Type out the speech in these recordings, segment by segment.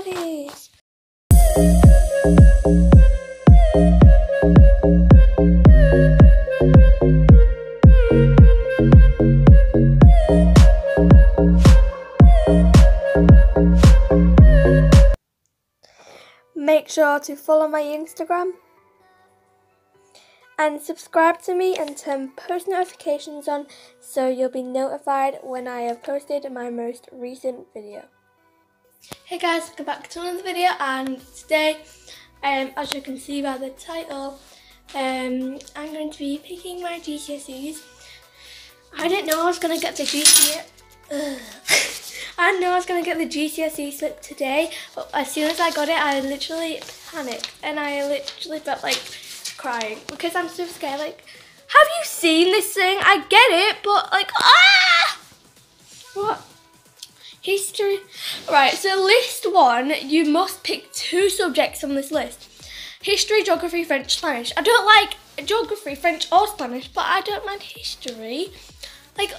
Make sure to follow my Instagram and subscribe to me and turn post notifications on so you'll be notified when I have posted my most recent video. Hey guys, welcome back to another video and today, um, as you can see by the title, um, I'm going to be picking my GCSEs. I didn't know I was going to get the GCSE. I didn't know I was going to get the GCSE slip today, but as soon as I got it, I literally panicked and I literally felt like crying because I'm so scared. Like, have you seen this thing? I get it, but like, ah! What? History. Right, so list one, you must pick two subjects on this list. History, geography, French, Spanish. I don't like geography, French or Spanish, but I don't mind history. Like,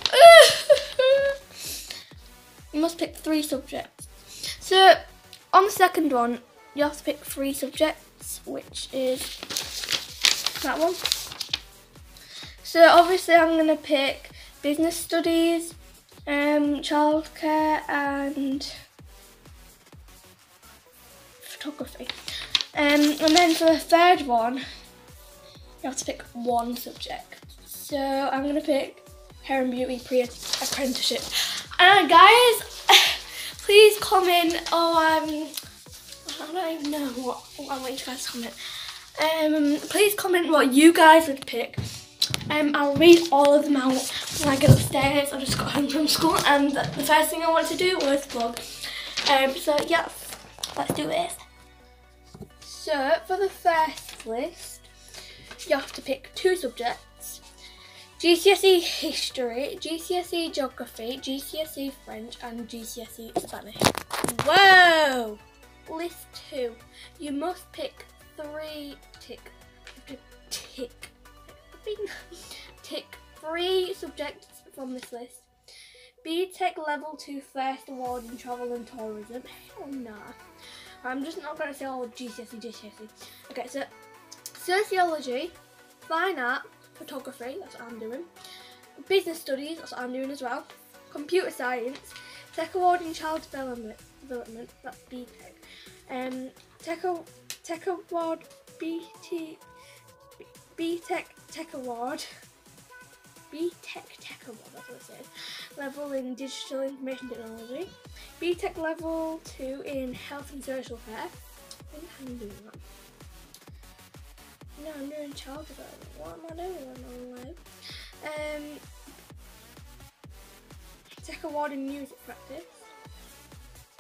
you must pick three subjects. So, on the second one, you have to pick three subjects, which is that one. So obviously I'm going to pick business studies, um, childcare and photography. Um, and then for the third one, you have to pick one subject. So I'm to pick hair and beauty pre-apprenticeship. And guys, please comment, oh um, I don't even know what, what I want you guys to comment. Um, please comment what you guys would pick. Um, I'll read all of them out when I get upstairs. I just got home from school and the first thing I wanted to do was vlog. Um, so yeah, let's do this. So for the first list, you have to pick two subjects. GCSE History, GCSE Geography, GCSE French and GCSE Spanish. Whoa! List two. You must pick three tick tick tick three subjects from this list. BTEC level 2 first award in travel and tourism. Hell nah. I'm just not going to say all GCSE, GCSE. Okay, so sociology, fine art, photography, that's what I'm doing. Business studies, that's what I'm doing as well. Computer science, tech award in child development, development that's BTEC. Um, tech, tech award BT BTEC Tech Award. BTEC Tech Tech Award, that's what it says. Level in Digital Information Technology. BTEC Level 2 in Health and Social Care. I think I'm doing that. No, I'm doing child development. What am I doing on Um, Tech Award in Music Practice.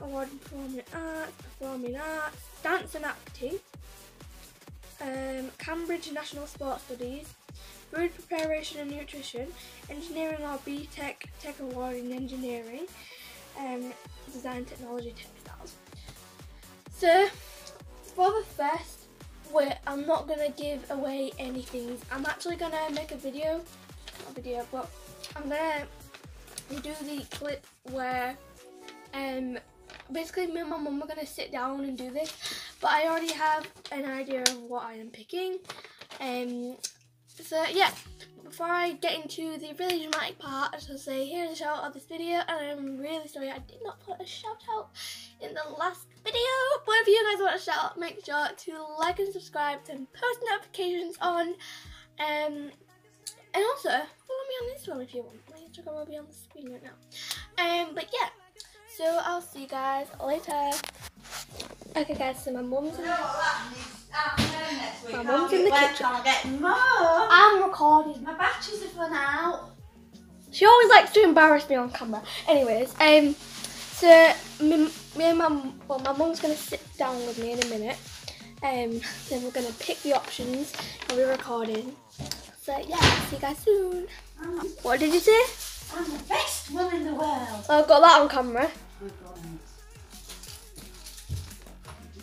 Award in Performing Arts, Performing Arts, Dance and Acting um, Cambridge National Sports Studies, Food Preparation and Nutrition, Engineering or BTEC Tech Award in Engineering, um, Design Technology Textiles. So, for the first, I'm not going to give away anything. I'm actually going to make a video, not a video, but I'm going to do the clip where um, basically me and my mum are going to sit down and do this but I already have an idea of what I am picking. Um, so yeah, before I get into the really dramatic part, I just want to say here's a shout out of this video and I'm really sorry I did not put a shout out in the last video. But if you guys want a shout out, make sure to like and subscribe and post notifications on. Um, and also, follow me on Instagram if you want. My Instagram will be on the screen right now. Um, but yeah, so I'll see you guys later. Okay guys, so my mum's in my mum's in the kitchen. I'm recording. My batteries have run out. She always likes to embarrass me on camera. Anyways, um, so me, me and my well, my mum's gonna sit down with me in a minute. Um, then we're gonna pick the options and we're recording. So yeah, see you guys soon. What did you say? I'm the best one in the world. I've got that on camera.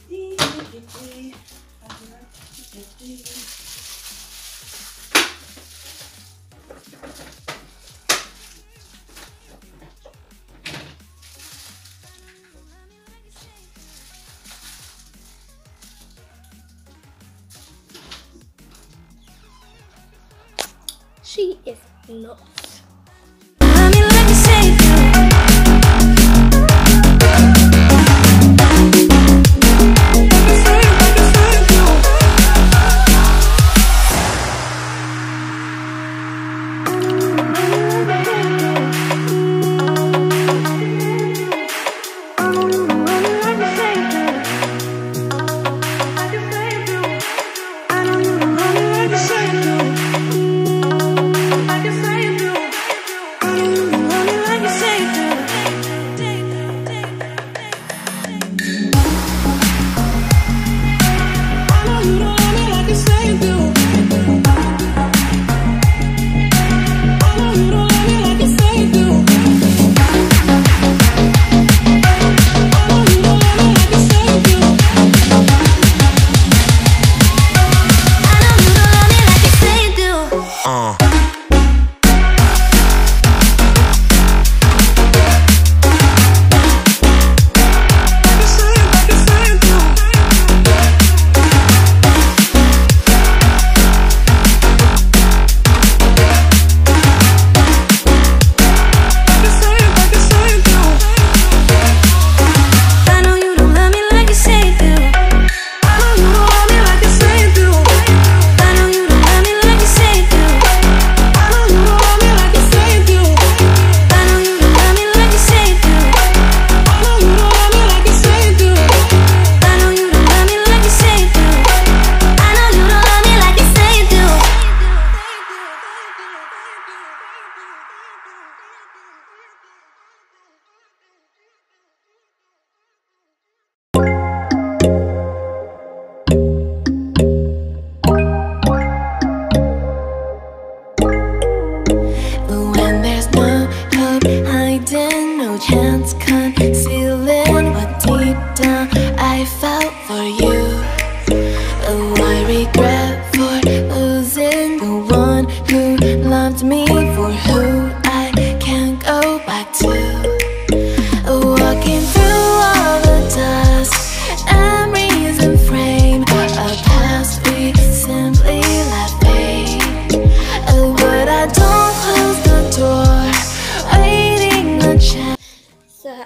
She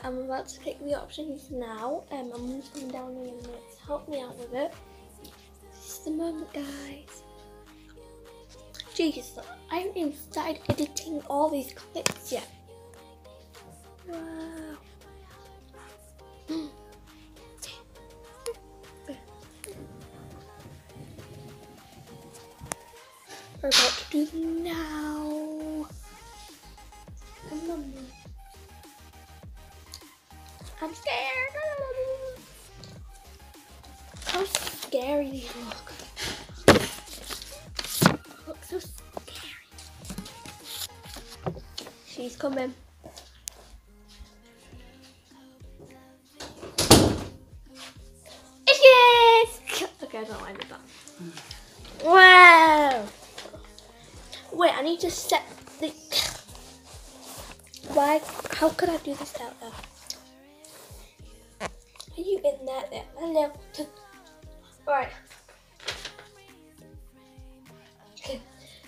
I'm about to pick the options now. Um, my mum's coming down in a minute to help me out with it. This is the moment, guys. Jesus, I haven't even started editing all these clips yet. Wow. We're about to do now. She's coming. Yes! Okay, I don't know why I that. Wow! Wait, I need to set the. Why? How could I do this out there? Are you in there? There. Hello. Right. Okay.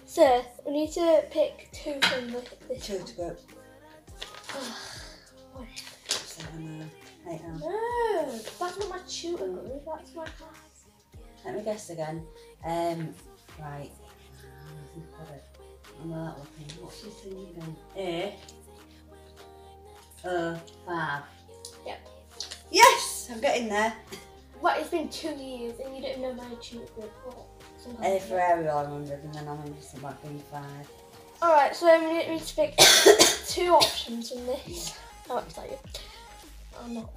So we need to pick two from the, this Two to go. What? Seven, uh, eight now. No, that's not my tutor. That's my class. Let me guess again. Um, right. Um, I've got it. I'm not looking. What's she singing again? A. Uh, five. Yep. Yes! I'm getting there. What? It's been two years and you don't know my tutor. Well, somehow. A for Ariel, I remembered, and then I remembered something about being five. Alright, so we need to pick two options from this. How excited. I'm not.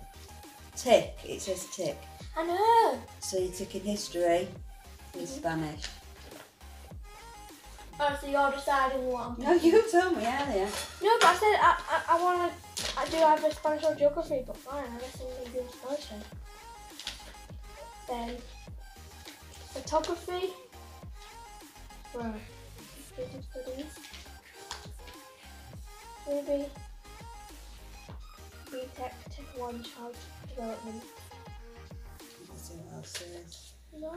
Tick. It says tick. I know. So you're ticking history and mm-hmm. Spanish. Oh, so you're deciding what I'm No, you told me earlier. No, but I said I, I, I want to. I do either Spanish or geography, but fine, I guess I'm going to do Spanish then. Then photography. Right. Business studies. Maybe Tech Tech 1 Child Development. No.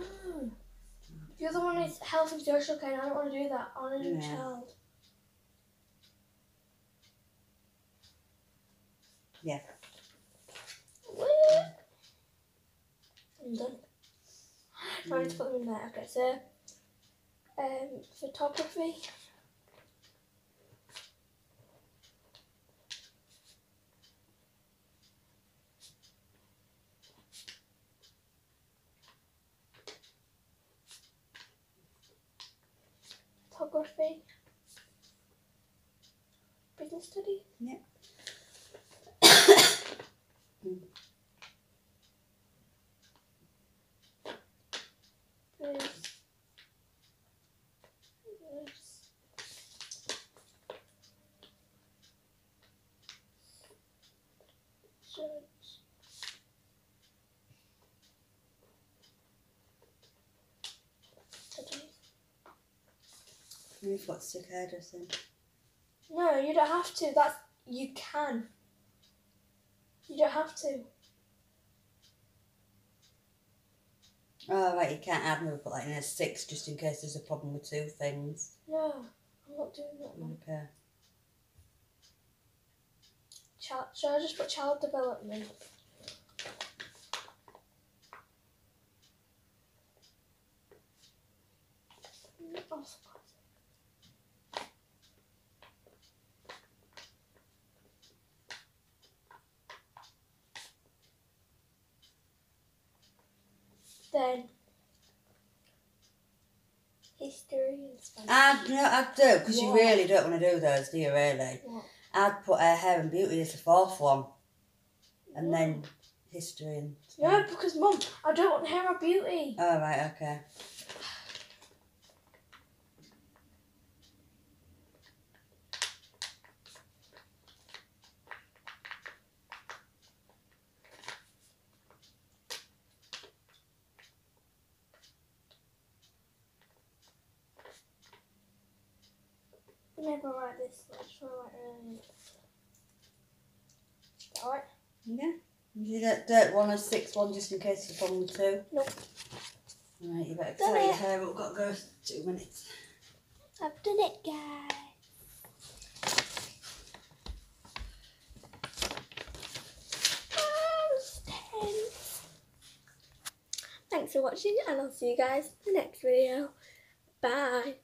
The other one is Health and Social Care, and I don't want to do that. I want to do yeah. child. Yeah. I'm done. Mm. To put them in there. Okay, so um, photography. Photography. Business studies. Yeah. There's, hmm there's Judge. Studies. We've got to stick hairdressing. No, you don't have to. That's you can. You don't have to. Oh, right, you can't add another, put like in a six just in case there's a problem with two things. No, I'm not doing that. One. Okay. Child, shall I just put child development? Oh, Then history and Spanish. I'd, no, I'd do, because you What? really don't want to do those, do you, really? What? I'd put uh, hair and beauty as the fourth one, and then history and. No, because mum, I don't want hair or beauty. Oh, right, okay. Never write this. Let's write earlier. Alright. Yeah. You don't, don't want a six one just in case problem with two? Nope. Right, you better Done tie your hair, we've got to go two minutes. I've done it, guys. Oh, tense. Thanks for watching, and I'll see you guys in the next video. Bye.